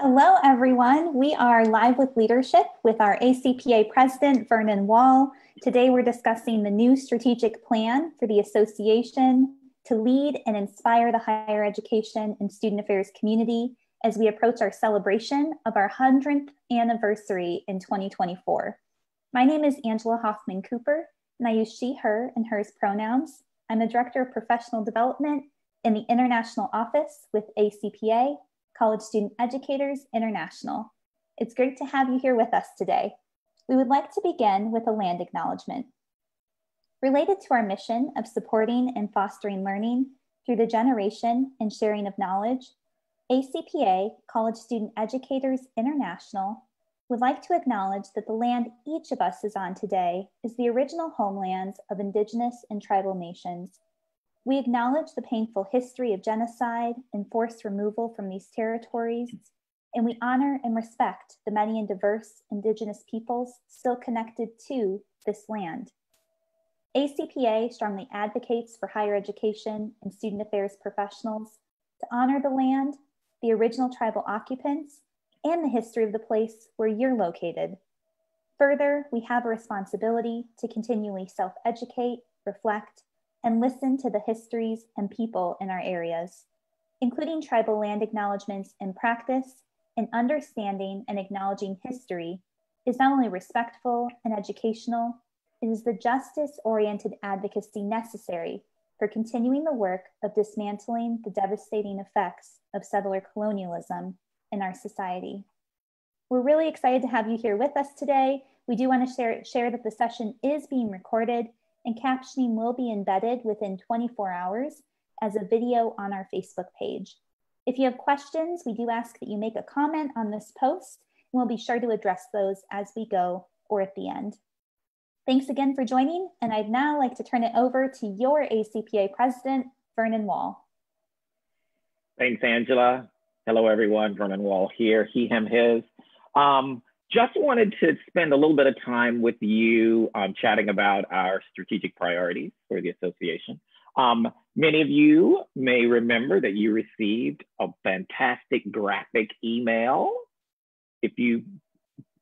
Hello, everyone. We are live with leadership with our ACPA president, Vernon Wall. Today, we're discussing the new strategic plan for the association to lead and inspire the higher education and student affairs community as we approach our celebration of our 100th anniversary in 2024. My name is Angela Hoffman Cooper, and I use she, her, and hers pronouns. I'm the Director of Professional Development in the International Office with ACPA College Student Educators International. It's great to have you here with us today. We would like to begin with a land acknowledgement. Related to our mission of supporting and fostering learning through the generation and sharing of knowledge, ACPA, College Student Educators International, would like to acknowledge that the land each of us is on today is the original homelands of Indigenous and tribal nations we acknowledge the painful history of genocide and forced removal from these territories, and we honor and respect the many and diverse Indigenous peoples still connected to this land. ACPA strongly advocates for higher education and student affairs professionals to honor the land, the original tribal occupants, and the history of the place where you're located. Further, we have a responsibility to continually self educate, reflect, and listen to the histories and people in our areas, including tribal land acknowledgements in practice and understanding and acknowledging history is not only respectful and educational, it is the justice oriented advocacy necessary for continuing the work of dismantling the devastating effects of settler colonialism in our society. We're really excited to have you here with us today. We do want to share, share that the session is being recorded and captioning will be embedded within 24 hours as a video on our Facebook page. If you have questions, we do ask that you make a comment on this post, and we'll be sure to address those as we go or at the end. Thanks again for joining, and I'd now like to turn it over to your ACPA president, Vernon Wall. Thanks, Angela. Hello, everyone. Vernon Wall here, he, him, his. Um, just wanted to spend a little bit of time with you um, chatting about our strategic priorities for the association. Um, many of you may remember that you received a fantastic graphic email. If you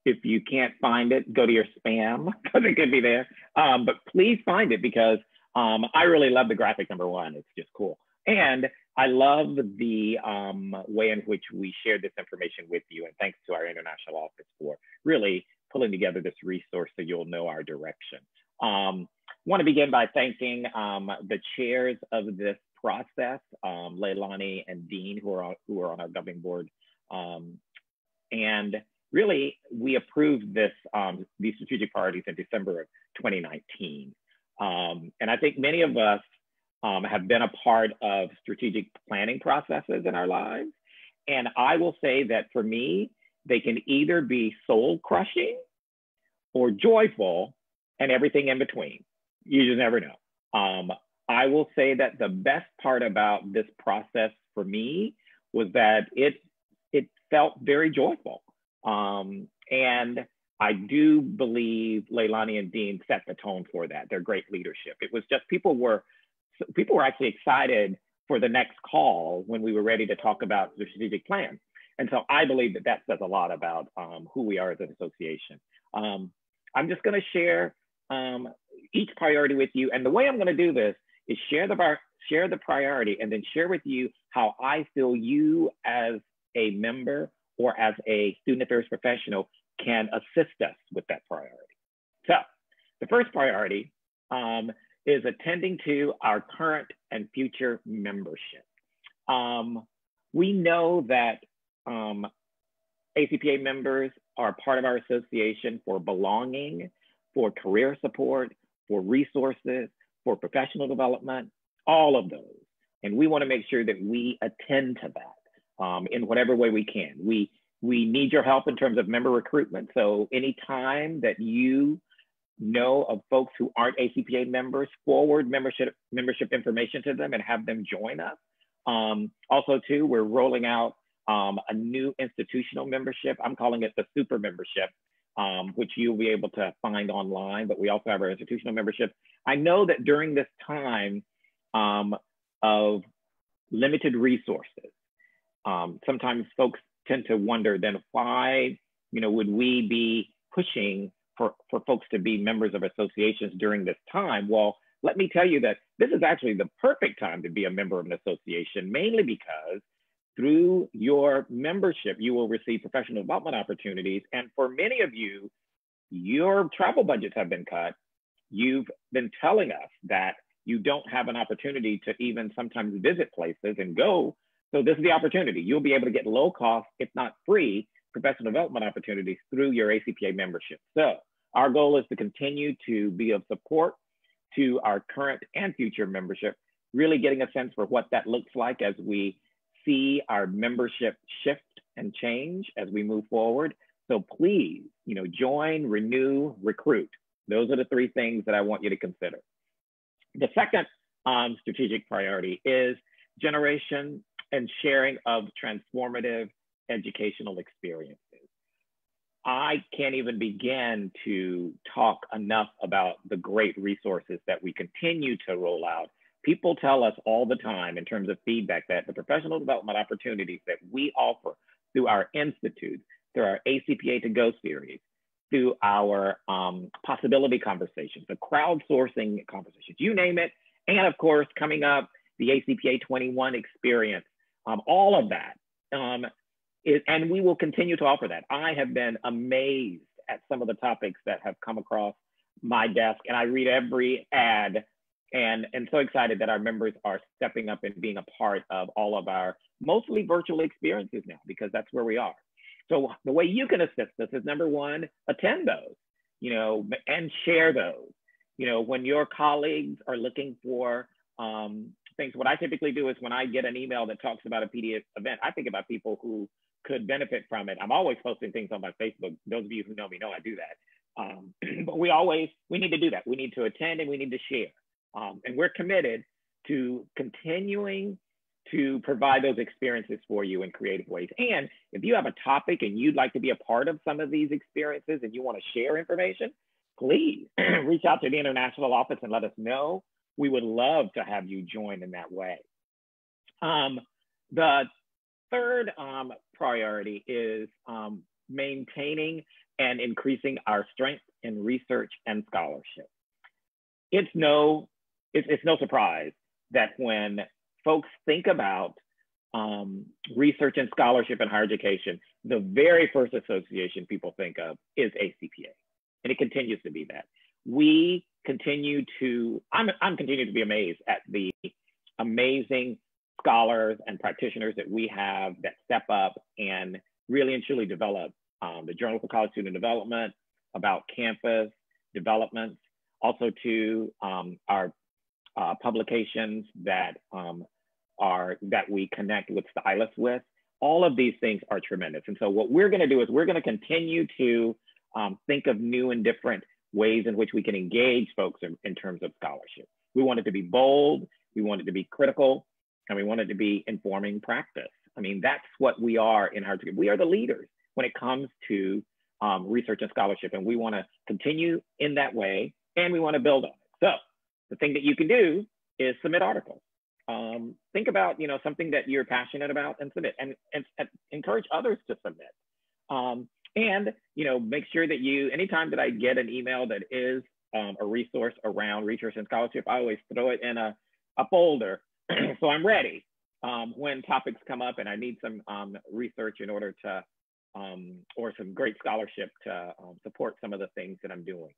if you can't find it, go to your spam because it could be there. Um, but please find it because um, I really love the graphic number one. It's just cool. And I love the um, way in which we shared this information with you, and thanks to our international office for really pulling together this resource so you'll know our direction. Um, want to begin by thanking um, the chairs of this process, um, Leilani and Dean, who are on, who are on our governing board. Um, and really, we approved this um, these strategic priorities in December of 2019. Um, and I think many of us um, have been a part of strategic planning processes in our lives. And I will say that for me, they can either be soul crushing or joyful and everything in between. You just never know. Um, I will say that the best part about this process for me was that it it felt very joyful. Um, and I do believe Leilani and Dean set the tone for that. Their great leadership. It was just people were people were actually excited for the next call when we were ready to talk about the strategic plan. And so I believe that that says a lot about um, who we are as an association. Um, I'm just going to share um, each priority with you. And the way I'm going to do this is share the bar, share the priority and then share with you how I feel you as a member or as a student affairs professional can assist us with that priority. So the first priority um, is attending to our current and future membership. Um, we know that um, ACPA members are part of our association for belonging, for career support, for resources, for professional development, all of those. And we want to make sure that we attend to that um, in whatever way we can. We we need your help in terms of member recruitment. So anytime that you know of folks who aren't ACPA members, forward membership membership information to them and have them join us. Um, also, too, we're rolling out um, a new institutional membership. I'm calling it the super membership, um, which you'll be able to find online, but we also have our institutional membership. I know that during this time um, of limited resources, um, sometimes folks tend to wonder then why, you know, would we be pushing for, for folks to be members of associations during this time? Well, let me tell you that this is actually the perfect time to be a member of an association, mainly because through your membership, you will receive professional development opportunities. And for many of you, your travel budgets have been cut. You've been telling us that you don't have an opportunity to even sometimes visit places and go. So this is the opportunity. You'll be able to get low cost, if not free, professional development opportunities through your ACPA membership. So our goal is to continue to be of support to our current and future membership, really getting a sense for what that looks like as we see our membership shift and change as we move forward. So please, you know, join, renew, recruit. Those are the three things that I want you to consider. The second um, strategic priority is generation and sharing of transformative educational experiences. I can't even begin to talk enough about the great resources that we continue to roll out. People tell us all the time in terms of feedback that the professional development opportunities that we offer through our institute, through our ACPA to Go series, through our um, possibility conversations, the crowdsourcing conversations, you name it. And of course, coming up, the ACPA 21 experience, um, all of that um, it, and we will continue to offer that. I have been amazed at some of the topics that have come across my desk, and I read every ad and, and so excited that our members are stepping up and being a part of all of our mostly virtual experiences now, because that's where we are. So the way you can assist us is number one, attend those, you know, and share those. You know, when your colleagues are looking for um, things, what I typically do is when I get an email that talks about a PDF event, I think about people who could benefit from it. I'm always posting things on my Facebook. Those of you who know me know I do that. Um, but we always we need to do that. We need to attend and we need to share. Um, and we're committed to continuing to provide those experiences for you in creative ways. And if you have a topic and you'd like to be a part of some of these experiences and you want to share information, please reach out to the international office and let us know. We would love to have you join in that way. Um, the third um, priority is um, maintaining and increasing our strength in research and scholarship. It's no, it's, it's no surprise that when folks think about um, research and scholarship in higher education, the very first association people think of is ACPA, and it continues to be that. We continue to, I'm, I'm continuing to be amazed at the amazing scholars and practitioners that we have that step up and really and truly develop um, the Journal for College Student Development about campus developments, also to um, our uh, publications that um, are that we connect with Stylus with. All of these things are tremendous. And so what we're gonna do is we're gonna continue to um, think of new and different ways in which we can engage folks in, in terms of scholarship. We want it to be bold, we want it to be critical, and we want it to be informing practice. I mean, that's what we are in education. We are the leaders when it comes to um, research and scholarship, and we want to continue in that way, and we want to build on it. So the thing that you can do is submit articles. Um, think about you know something that you're passionate about and submit, and, and, and encourage others to submit. Um, and you know, make sure that you anytime that I get an email that is um, a resource around research and scholarship, I always throw it in a, a folder so I'm ready um, when topics come up and I need some um, research in order to, um, or some great scholarship to um, support some of the things that I'm doing.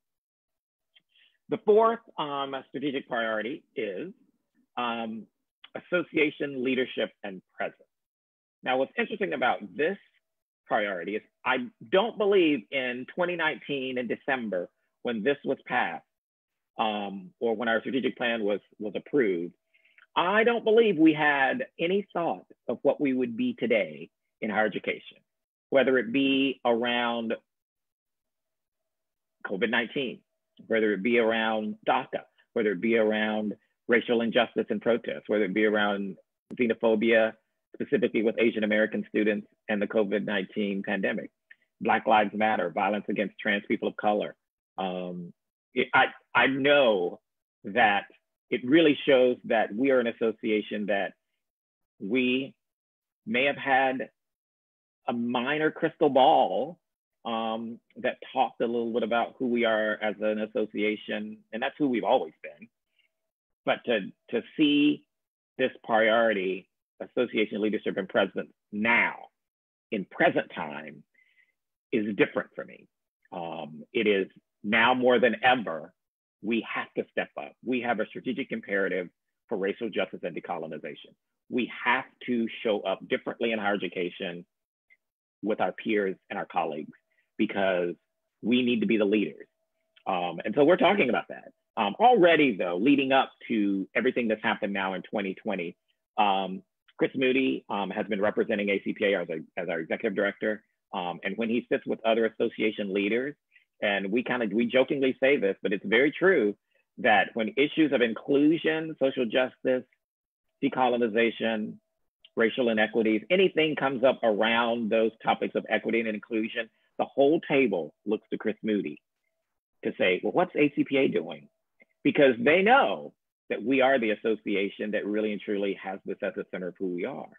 The fourth um, strategic priority is um, association leadership and presence. Now, what's interesting about this priority is I don't believe in 2019 in December when this was passed or when our strategic plan was, was approved, I don't believe we had any thought of what we would be today in higher education, whether it be around COVID 19, whether it be around DACA, whether it be around racial injustice and protest, whether it be around xenophobia, specifically with Asian American students and the COVID 19 pandemic, Black Lives Matter, violence against trans people of color. Um, it, I, I know that it really shows that we are an association that we may have had a minor crystal ball um, that talked a little bit about who we are as an association, and that's who we've always been. But to, to see this priority, association leadership and presence now, in present time, is different for me. Um, it is now more than ever, we have to step up. We have a strategic imperative for racial justice and decolonization. We have to show up differently in higher education with our peers and our colleagues because we need to be the leaders. Um, and so we're talking about that. Um, already, though, leading up to everything that's happened now in 2020, um, Chris Moody um, has been representing ACPA as, a, as our executive director. Um, and when he sits with other association leaders, and we kind of, we jokingly say this, but it's very true that when issues of inclusion, social justice, decolonization, racial inequities, anything comes up around those topics of equity and inclusion, the whole table looks to Chris Moody to say, well, what's ACPA doing? Because they know that we are the association that really and truly has this at the center of who we are.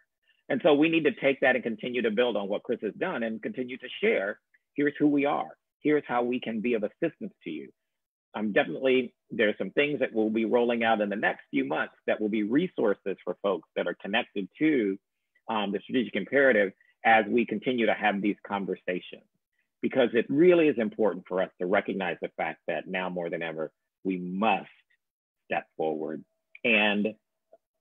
And so we need to take that and continue to build on what Chris has done and continue to share. Here's who we are. Here's how we can be of assistance to you. Um, definitely, there's some things that we'll be rolling out in the next few months that will be resources for folks that are connected to um, the strategic imperative as we continue to have these conversations. Because it really is important for us to recognize the fact that now more than ever, we must step forward and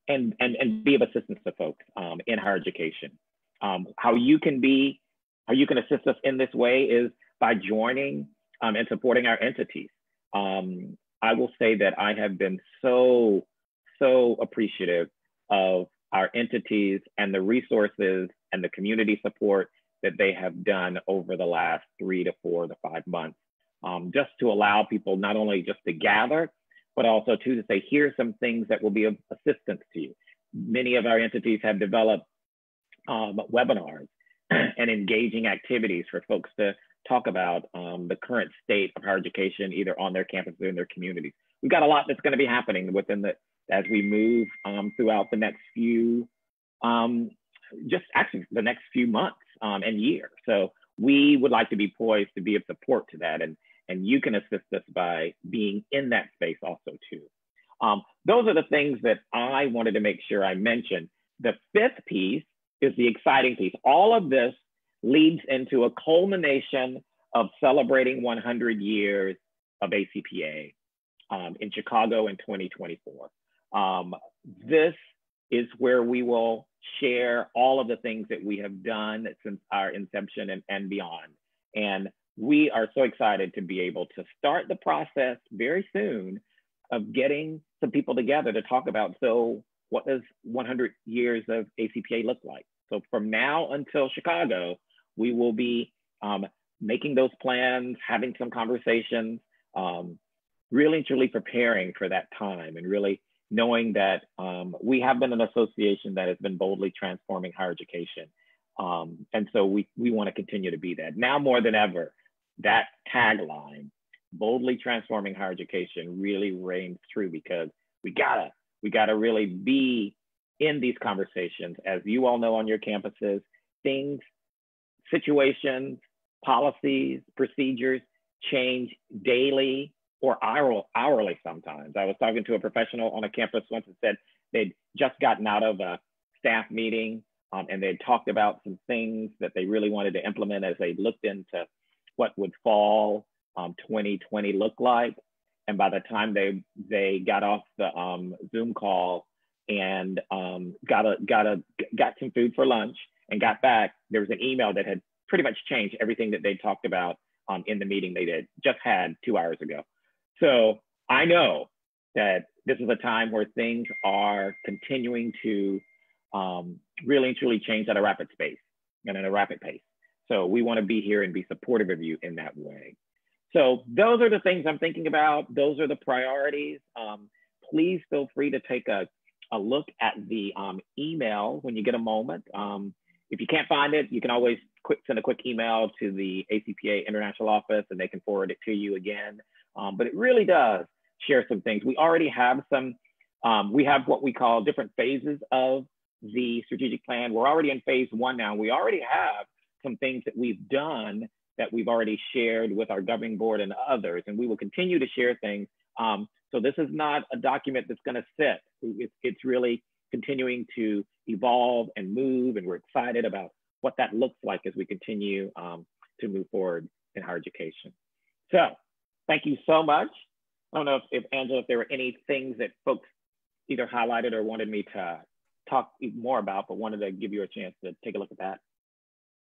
and and, and be of assistance to folks um, in higher education. Um, how you can be, how you can assist us in this way is by joining um, and supporting our entities. Um, I will say that I have been so, so appreciative of our entities and the resources and the community support that they have done over the last three to four to five months, um, just to allow people not only just to gather, but also to, to say, here's some things that will be of assistance to you. Many of our entities have developed um, webinars and engaging activities for folks to talk about um, the current state of higher education, either on their campus or in their communities. We've got a lot that's going to be happening within the as we move um, throughout the next few, um, just actually the next few months um, and year. So we would like to be poised to be of support to that, and and you can assist us by being in that space also too. Um, those are the things that I wanted to make sure I mentioned. The fifth piece is the exciting piece. All of this leads into a culmination of celebrating 100 years of ACPA um, in Chicago in 2024. Um, this is where we will share all of the things that we have done since our inception and, and beyond. And we are so excited to be able to start the process very soon of getting some people together to talk about so what does 100 years of ACPA look like? So from now until Chicago, we will be um, making those plans, having some conversations, um, really truly preparing for that time and really knowing that um, we have been an association that has been boldly transforming higher education. Um, and so we, we want to continue to be that. Now more than ever, that tagline, boldly transforming higher education, really reigns true because we gotta, we gotta really be in these conversations. As you all know on your campuses, things situations, policies, procedures change daily or hourly sometimes. I was talking to a professional on a campus once and said they'd just gotten out of a staff meeting um, and they'd talked about some things that they really wanted to implement as they looked into what would fall um, 2020 look like. And by the time they they got off the um, Zoom call and um, got a got a got some food for lunch, and got back, there was an email that had pretty much changed everything that they talked about um, in the meeting they did just had two hours ago. So I know that this is a time where things are continuing to um, really and truly change at a rapid space and at a rapid pace. So we want to be here and be supportive of you in that way. So those are the things I'm thinking about. Those are the priorities. Um, please feel free to take a, a look at the um, email when you get a moment. Um, if you can't find it, you can always quick, send a quick email to the ACPA International Office and they can forward it to you again. Um, but it really does share some things. We already have some, um, we have what we call different phases of the strategic plan. We're already in phase one now. We already have some things that we've done that we've already shared with our governing board and others, and we will continue to share things. Um, so this is not a document that's going to sit. It's, it's really continuing to evolve and move, and we're excited about what that looks like as we continue um, to move forward in higher education. So thank you so much. I don't know if, if Angela, if there were any things that folks either highlighted or wanted me to talk more about, but wanted to give you a chance to take a look at that.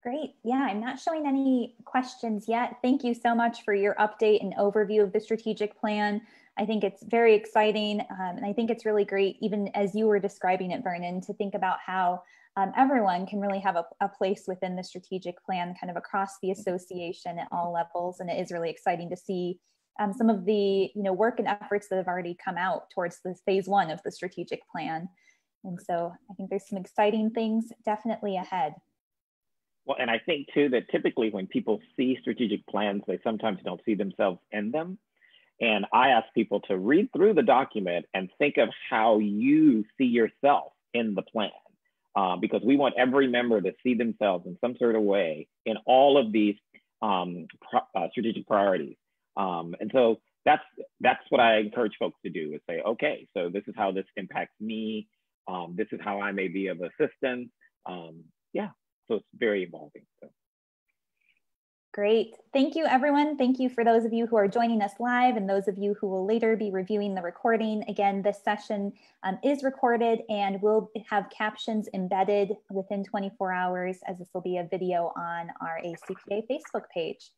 Great. Yeah, I'm not showing any questions yet. Thank you so much for your update and overview of the strategic plan. I think it's very exciting. Um, and I think it's really great, even as you were describing it, Vernon, to think about how um, everyone can really have a, a, place within the strategic plan kind of across the association at all levels. And it is really exciting to see um, some of the you know work and efforts that have already come out towards the phase one of the strategic plan. And so I think there's some exciting things definitely ahead. Well, and I think too that typically when people see strategic plans, they sometimes don't see themselves in them. And I ask people to read through the document and think of how you see yourself in the plan. Uh, because we want every member to see themselves in some sort of way in all of these um, uh, strategic priorities. Um, and so that's that's what I encourage folks to do is say, okay, so this is how this impacts me. Um, this is how I may be of assistance. Um, yeah, so it's very evolving. So. Great. Thank you, everyone. Thank you for those of you who are joining us live and those of you who will later be reviewing the recording. Again, this session um, is recorded and will have captions embedded within 24 hours as this will be a video on our ACPA Facebook page.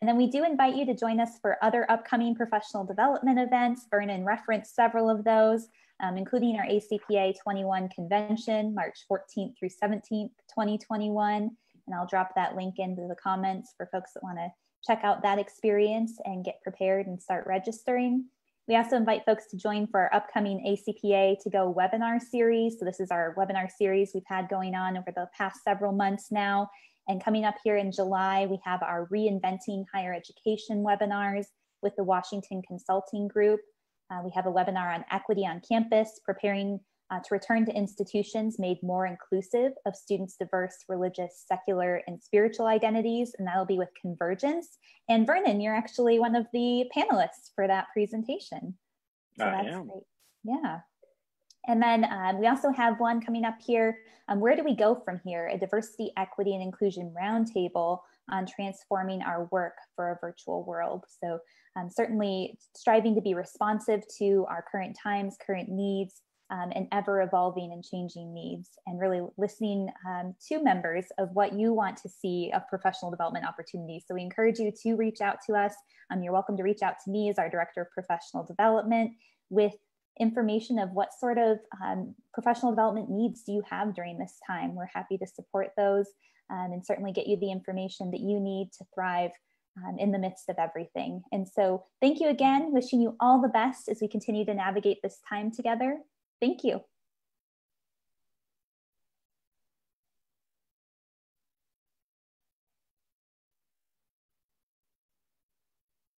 And then we do invite you to join us for other upcoming professional development events. Vernon referenced several of those, um, including our ACPA 21 convention, March 14th through 17th, 2021 and I'll drop that link into the comments for folks that want to check out that experience and get prepared and start registering. We also invite folks to join for our upcoming ACPA to go webinar series. So this is our webinar series we've had going on over the past several months now. And coming up here in July, we have our Reinventing Higher Education webinars with the Washington Consulting Group. Uh, we have a webinar on equity on campus, preparing uh, to return to institutions made more inclusive of students' diverse religious, secular, and spiritual identities, and that'll be with Convergence. And Vernon, you're actually one of the panelists for that presentation. So I that's am. great. Yeah. And then um, we also have one coming up here. Um, where do we go from here? A diversity, equity, and inclusion roundtable on transforming our work for a virtual world. So um, certainly striving to be responsive to our current times, current needs, um, and ever evolving and changing needs, and really listening um, to members of what you want to see of professional development opportunities. So we encourage you to reach out to us. Um, you're welcome to reach out to me as our Director of Professional Development with information of what sort of um, professional development needs do you have during this time. We're happy to support those um, and certainly get you the information that you need to thrive um, in the midst of everything. And so thank you again, wishing you all the best as we continue to navigate this time together. Thank you.